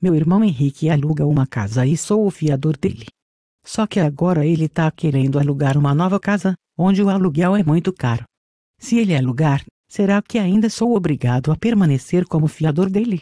Meu irmão Henrique aluga uma casa e sou o fiador dele. Só que agora ele está querendo alugar uma nova casa, onde o aluguel é muito caro. Se ele alugar, será que ainda sou obrigado a permanecer como fiador dele?